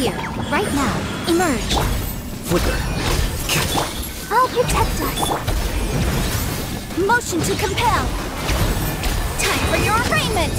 Right here. Right now. Emerge. Flicker. I'll protect us. Motion to compel. Time for your arraignment.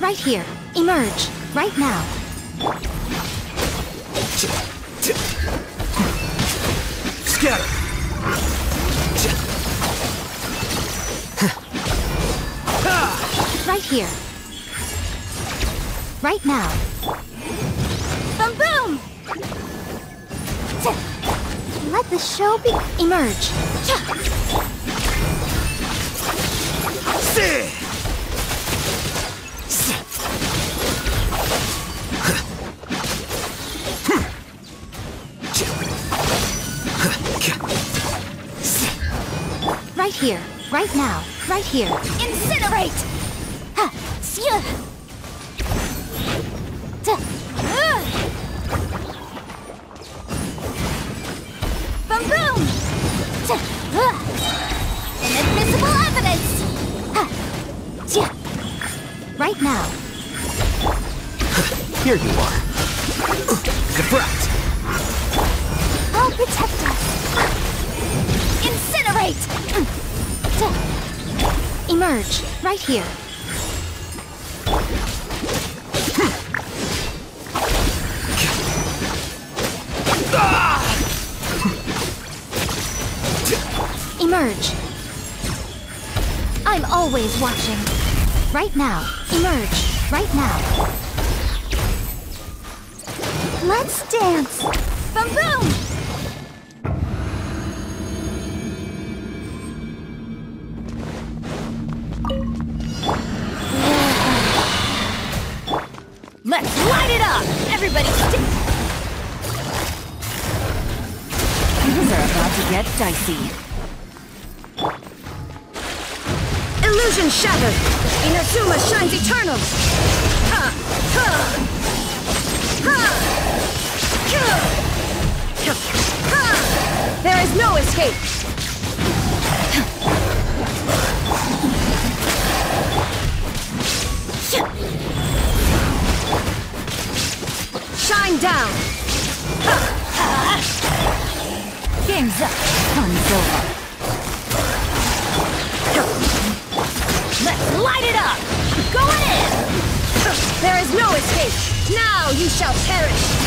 Right here. Emerge. Right now. Scatter. Right here. Right now. Boom boom! Let the show be emerge. Right here. Right now. Right here. Incinerate! Here you are. Confront. I'll protect us. Incinerate! Emerge. Right here. Emerge. I'm always watching. Right now. Emerge. Right now. Let's dance. No escape! Shine down! Game's up. Fun's over. Let's light it up! Going in! There is no escape! Now you shall perish!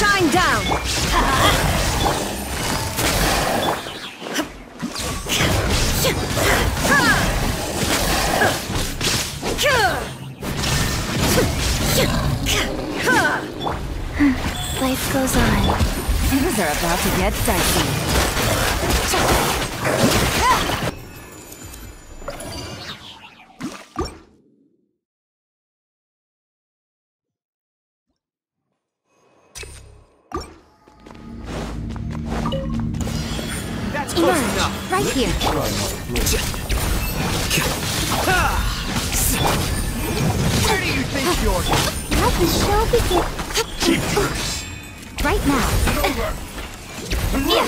Shine down! Life goes on. Things are about to get dicey. Emerge. Right here. Where do you think you're? Let the show begin. Right now. Yeah.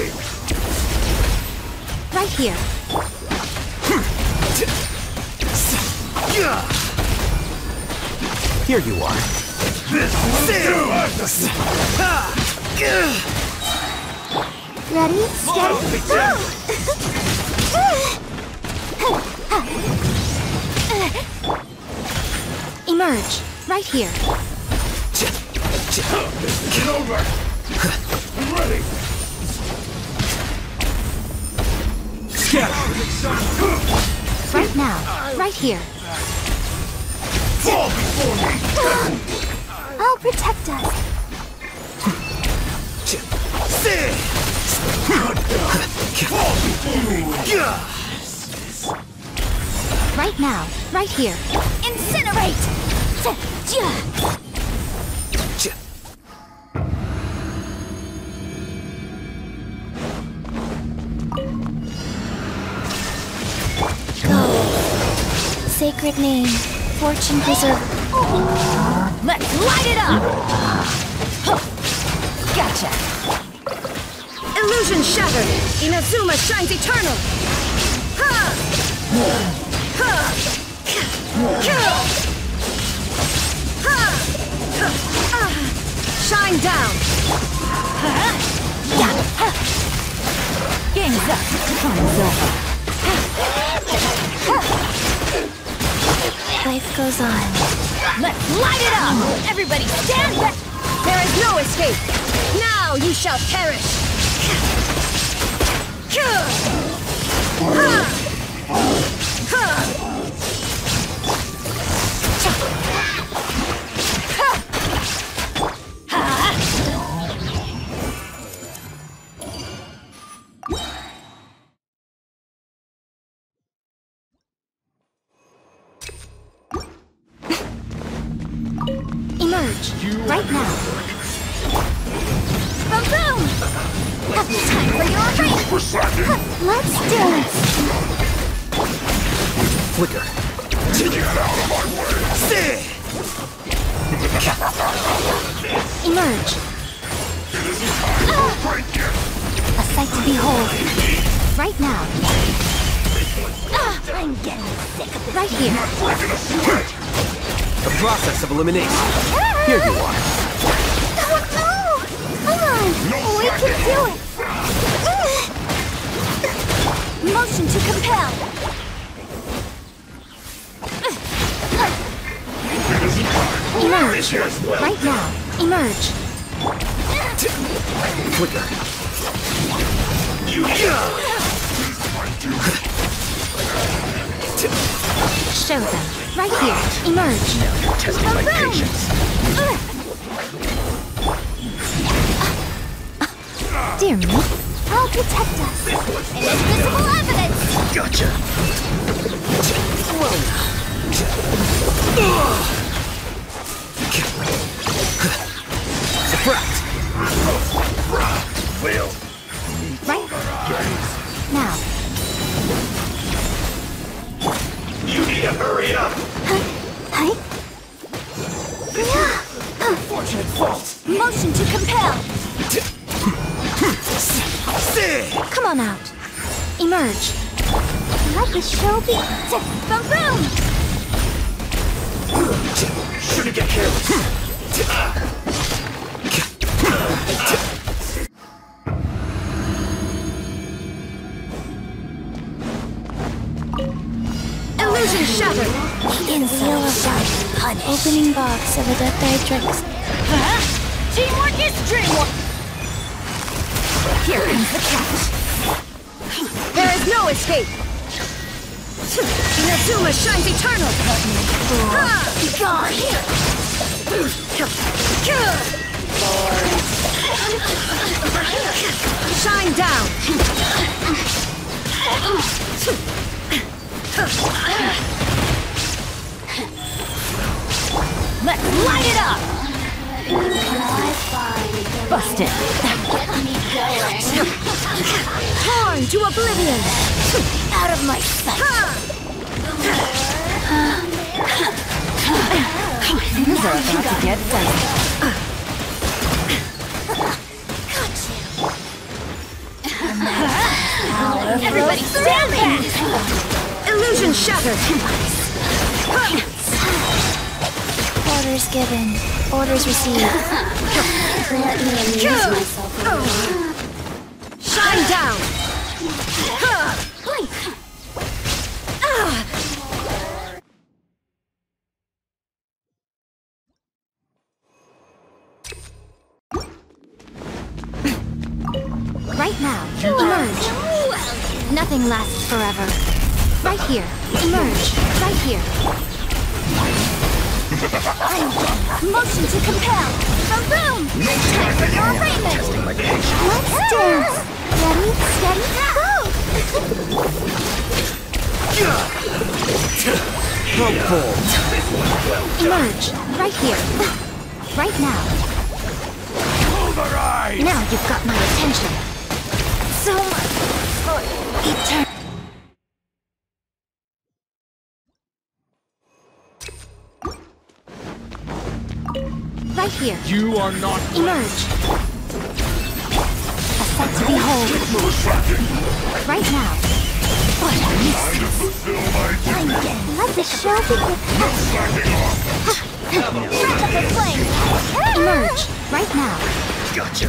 Right here. Here you are. Ready? Steady? Emerge. Right here. Get over! I'm ready! Right now. Right here. Fall before me! I'll protect us. Right now. Right here. Incinerate! Sacred name. Fortune preserver. Let's light it up! Gotcha. Inazuma shines eternal! Ha! Ha! Ha! Ha! Ah! Shine down! Game's up. Time's over. Life goes on. Let's light it up! Everybody stand back! There is no escape! Now you shall perish! Ha! Get out of my way. Emerge. It isn't time to break yet. A sight to behold. Right now. Ah, I'm getting sick of this. Right here. Breaking a sweat. The process of elimination. Here you are. Oh, no! Come on! No we can do it! Motion to compel! Emerge! Right now! Emerge! Flicker. You Show them! Right here! Emerge! Testing my patience. Dear me! I'll protect us! Invisible evidence! Gotcha. Subtract. Boom boom! Shouldn't get killed. Illusion shattered! In Seal of Dark, opening box of a Death Tricks. Uh-huh. Teamwork is dreamwork! Here comes the catch! There is no escape! Inazuma shines eternal! Ha! Gone! Shine down! Let's light it up! Busted. Torn to oblivion! Out of my Things are about to get dicey. Everybody stand back! Illusion shattered! Orders given. Orders received. Let me amuse myself. Oh. Shine down! Nothing lasts forever. Right here. Emerge. Right here. I motion to compel. Boom boom. Time for your arraignment. Testing my. Let's dance. Ready, steady, go. Pump full. Emerge. Right here. Right now. Pulverize. Now you've got my attention. So much for eternity. Right here. You are not Emerge. A set to behold. Right now. What a mistress. I'm getting Let the show begin. Wrap up the flame. Emerge. Right now. Gotcha.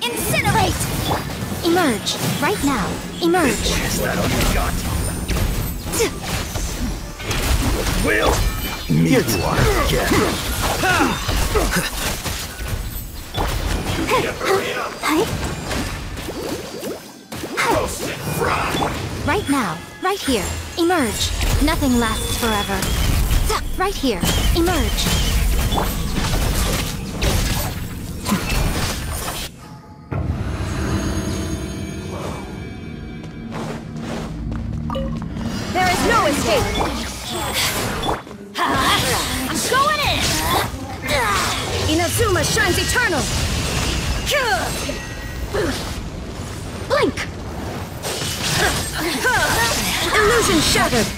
Incinerate! Emerge. Right now. Emerge. Is that all you got? Will. Here you are. You need to hurry up. Hi. Roast and fry. Right now. Right here. Emerge. Nothing lasts forever. Stop right here. Emerge. There is no escape! I'm going in! Inazuma shines eternal! Blink! Illusion shattered!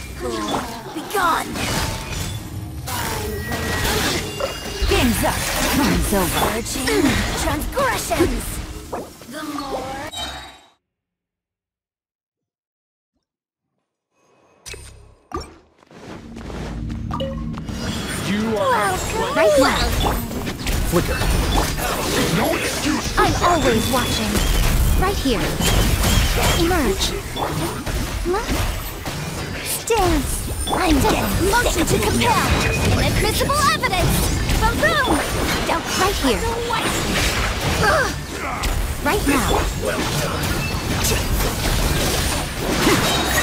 Be gone! Game's up. Runs over. Transgressions! You are Right now. Flicker! no excuse. I'm always watching. Right here. Emerge. Stance. I'm getting motion to compel. Inadmissible evidence. Boom boom. Don't right here. Right now.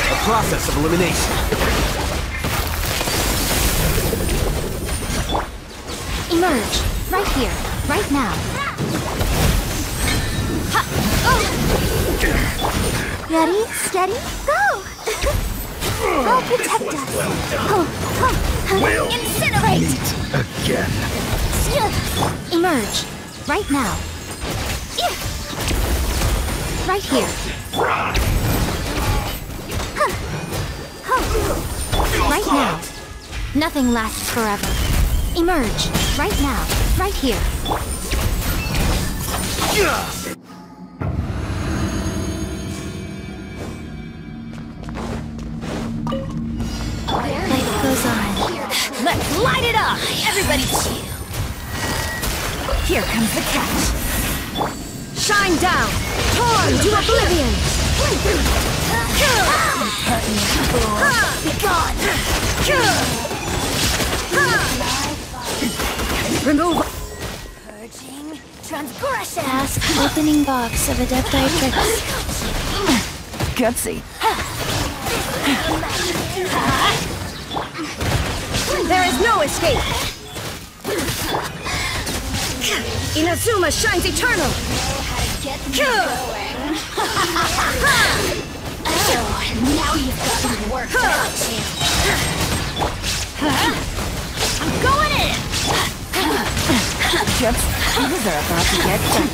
A process of elimination. Emerge. Right here. Right now. Ha. Oh. Ready, steady, go! I'll protect us. Oh, oh. Will. Incinerate! Again. Emerge. Right now. Right here. Right now. Nothing lasts forever. Emerge. Right now. Right here. Light it up! Everybody chill! Here comes the catch. Shine down! Torn to oblivion! Be gone. Remove Purging transgression. Ask opening box of a Death Tricks. Gutsy. There is no escape! Inazuma shines eternal! oh, Now you've got my work without you. I'm going in! Chips, these are about to get done.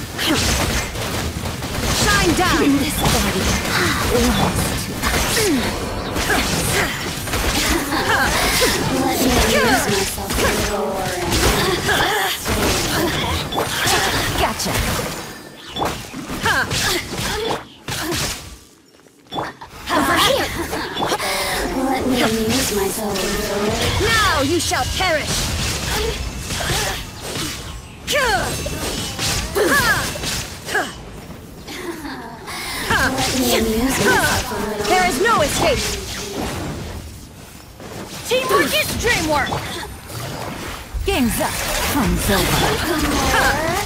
Shine down! This body Gotcha. over here. Let me amuse myself. Now you shall perish! There is no escape! Teamwork is dreamwork! Game's up. Runs over.